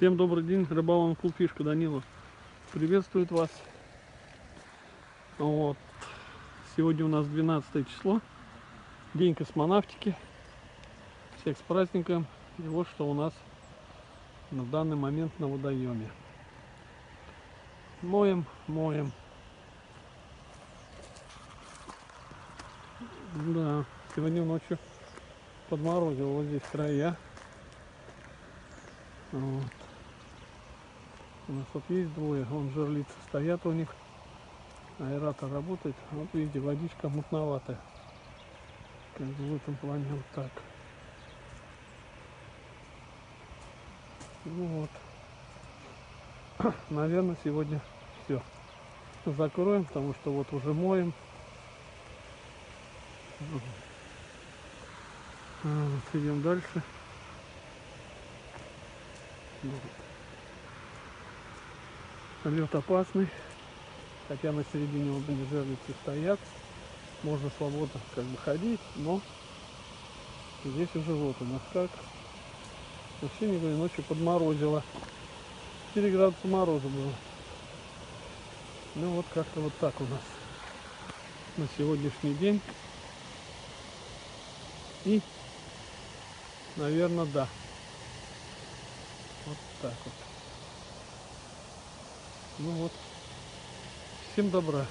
Всем добрый день, рыбалом клуб Фишка Данила приветствует вас. Вот. Сегодня у нас 12 число, день космонавтики. Всех с праздником. И вот что у нас на данный момент на водоеме. Моем, моем. Да, сегодня ночью подморозил вот здесь края. Вот. У нас вот есть двое, он жерлицы стоят у них, аэратор работает. Вот видите, водичка мутноватая. Как бы в этом плане вот так. Ну вот. Наверное, сегодня все. Закроем, потому что вот уже моем. А, Вот, идем дальше. Лед опасный, хотя на середине вот они жерлицы стоят. Можно свободно как бы ходить, но здесь уже вот у нас как. Вообще говорю, ночью подморозило. 4 градуса мороза было. Ну вот как-то вот так у нас на сегодняшний день. И, наверное, да. Вот так вот. Ну вот. Всем добра.